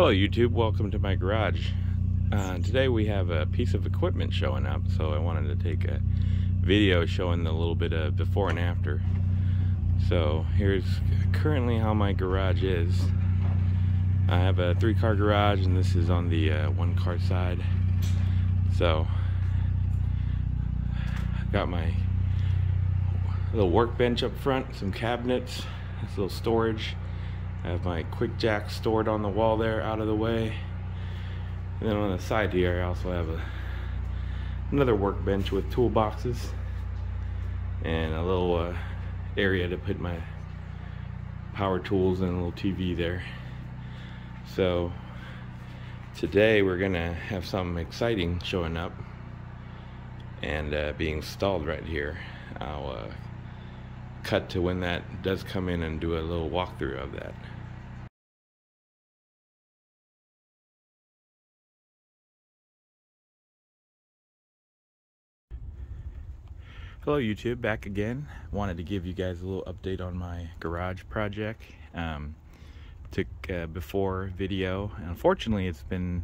Hello YouTube, welcome to my garage. Uh, today we have a piece of equipment showing up, so I wanted to take a video showing a little bit of before and after. So here's currently how my garage is. I have a three car garage and this is on the uh, one car side. So I've got my little workbench up front, some cabinets, this little storage. I have my quick jack stored on the wall there out of the way. And then on the side here I also have a another workbench with toolboxes and a little uh, area to put my power tools and a little TV there. So today we're gonna have something exciting showing up and uh, being installed right here. I'll uh, cut to when that does come in and do a little walkthrough of that. Hello YouTube, back again. Wanted to give you guys a little update on my garage project. Um, took uh, before video. Unfortunately, it's been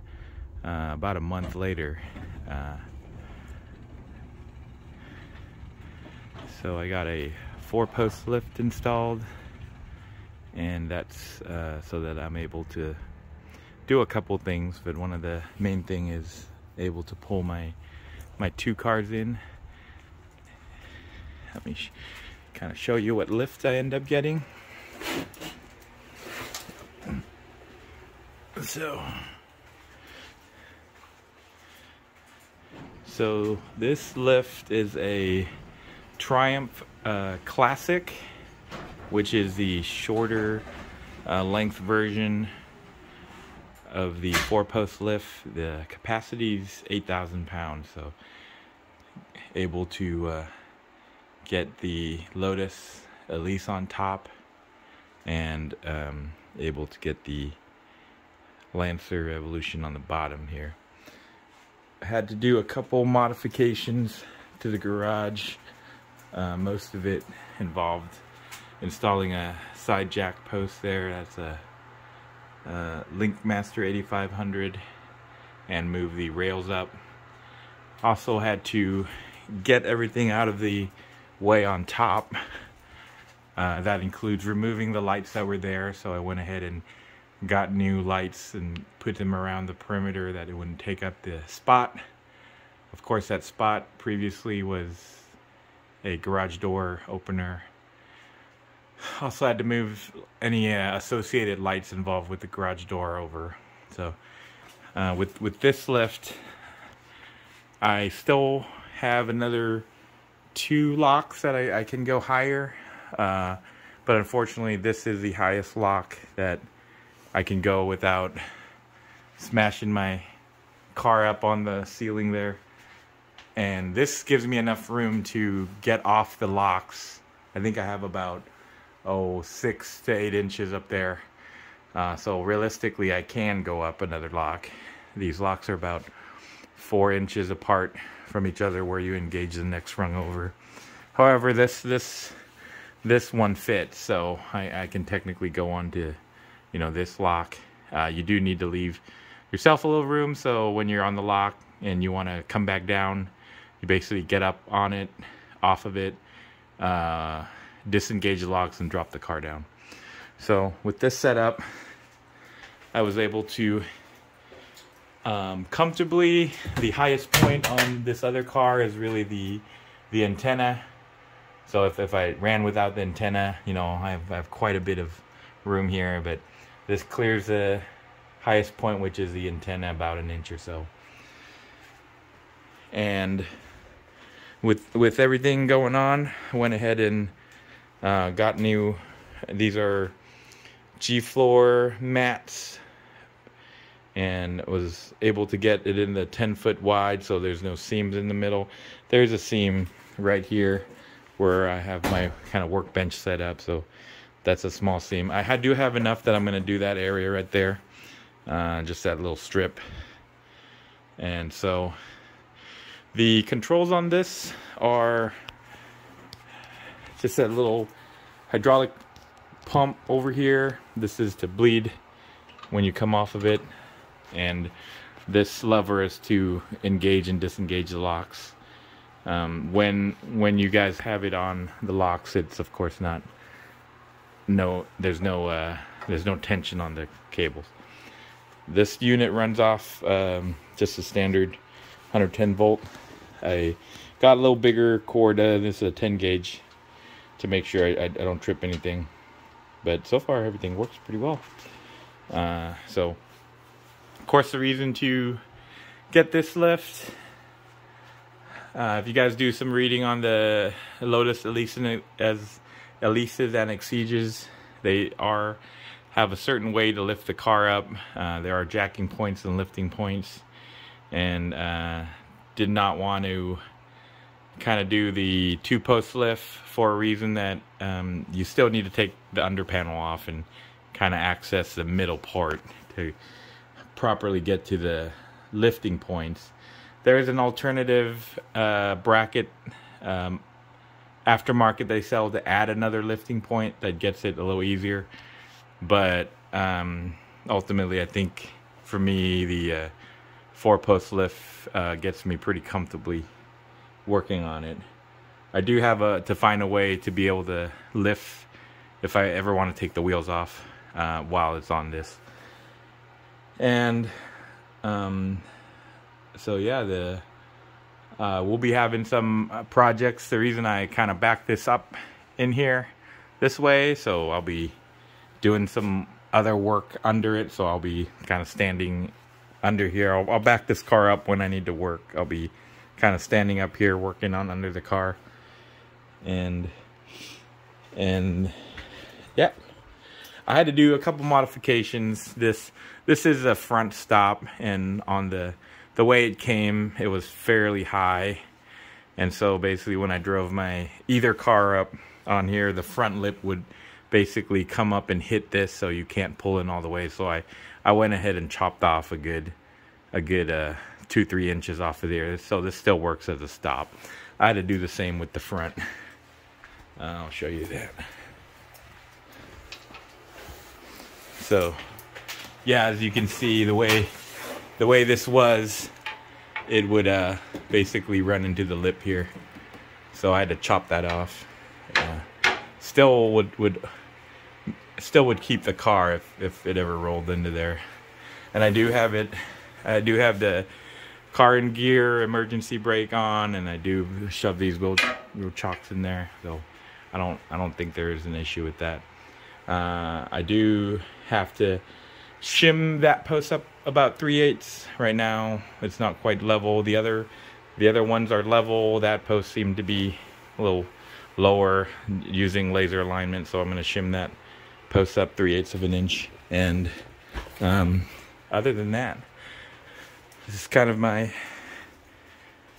uh, about a month later. Uh, so I got a four post lift installed. And that's uh, so that I'm able to do a couple things but one of the main thing is able to pull my my two cars in. Let me kind of show you what lift I end up getting. So so this lift is a Triumph uh, Classic, which is the shorter uh, length version of the four post lift. The capacity is 8,000 pounds, so able to uh, get the Lotus Elise on top and um, able to get the Lancer Evolution on the bottom here. I had to do a couple modifications to the garage uh, most of it involved installing a side jack post there. That's a, a LiftMaster 8500 and move the rails up. Also had to get everything out of the way on top. Uh, that includes removing the lights that were there, so I went ahead and got new lights and put them around the perimeter that it wouldn't take up the spot. Of course, that spot previously was a garage door opener. Also had to move any uh, associated lights involved with the garage door over. So uh, with, with this lift, I still have another two locks that I, I can go higher. Uh, but unfortunately, this is the highest lock that I can go without smashing my car up on the ceiling there and this gives me enough room to get off the locks. I think I have about oh six to eight inches up there. Uh, so realistically, I can go up another lock. These locks are about four inches apart from each other where you engage the next rung over. However, this this this one fits, so I, I can technically go on to you know this lock. Uh, you do need to leave yourself a little room, so when you're on the lock and you want to come back down, you basically get up on it, off of it, uh, disengage the locks and drop the car down. So with this setup, I was able to um, comfortably, the highest point on this other car is really the, the antenna. So if, if I ran without the antenna, you know, I have, I have quite a bit of room here, but this clears the highest point, which is the antenna about an inch or so. And with with everything going on, I went ahead and uh, got new. These are G-Floor mats, and was able to get it in the 10 foot wide, so there's no seams in the middle. There's a seam right here where I have my kind of workbench set up, so that's a small seam. I do have enough that I'm going to do that area right there, uh, just that little strip. And so the controls on this are just that little hydraulic pump over here. This is to bleed when you come off of it. And this lever is to engage and disengage the locks. Um, when when you guys have it on the locks it's of course not no there's no uh, there's no tension on the cables. This unit runs off um, just a standard 110 volt I got a little bigger cord uh, this is a 10 gauge to make sure I, I, I don't trip anything. But so far everything works pretty well. Uh, so of course the reason to get this lift uh, if you guys do some reading on the Lotus Elise as Elises and Exiges, they are have a certain way to lift the car up. Uh, there are jacking points and lifting points, and uh, did not want to kind of do the two post lift for a reason that um, you still need to take the under panel off and kind of access the middle part to properly get to the lifting points there is an alternative uh, bracket um, aftermarket they sell to add another lifting point that gets it a little easier. But um, ultimately, I think for me, the uh, four post lift uh, gets me pretty comfortably working on it. I do have a, to find a way to be able to lift if I ever want to take the wheels off uh, while it's on this. And um, so yeah, the uh, we'll be having some uh, projects. The reason I kind of back this up in here this way, so I'll be doing some other work under it. So I'll be kind of standing under here. I'll, I'll back this car up when I need to work. I'll be kind of standing up here working on under the car, and and yeah. I had to do a couple modifications. This this is a front stop, and on the the way it came, it was fairly high. And so basically when I drove my either car up on here, the front lip would basically come up and hit this so you can't pull in all the way. So I, I went ahead and chopped off a good, a good uh, two, three inches off of there. So this still works as a stop. I had to do the same with the front. I'll show you that. So, yeah, as you can see, the way the way this was, it would uh, basically run into the lip here. So I had to chop that off. Uh, still would would still would keep the car if if it ever rolled into there. And I do have it. I do have the car in gear, emergency brake on, and I do shove these little, little chocks in there. So I don't I don't think there is an issue with that. Uh, I do have to shim that post up about 3 eighths right now. It's not quite level. The other the other ones are level. That post seemed to be a little lower using laser alignment. So I'm going to shim that post up 3 eighths of an inch. And um, other than that, this is kind of my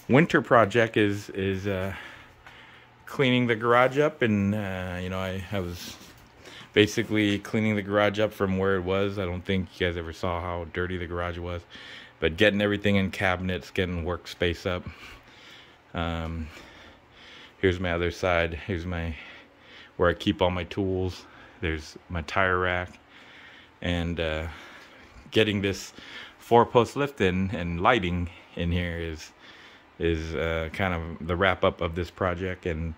winter project is is uh, cleaning the garage up and uh, you know I, I was basically cleaning the garage up from where it was. I don't think you guys ever saw how dirty the garage was. But getting everything in cabinets, getting workspace up. Um, here's my other side. Here's my where I keep all my tools. There's my tire rack. And uh, getting this four-post lift in and lighting in here is is uh, kind of the wrap up of this project and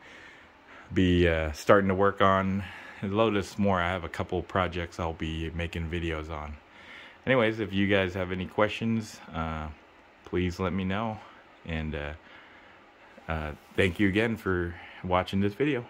be uh, starting to work on Lotus more. I have a couple projects I'll be making videos on. Anyways, if you guys have any questions, uh, please let me know. And uh, uh, thank you again for watching this video.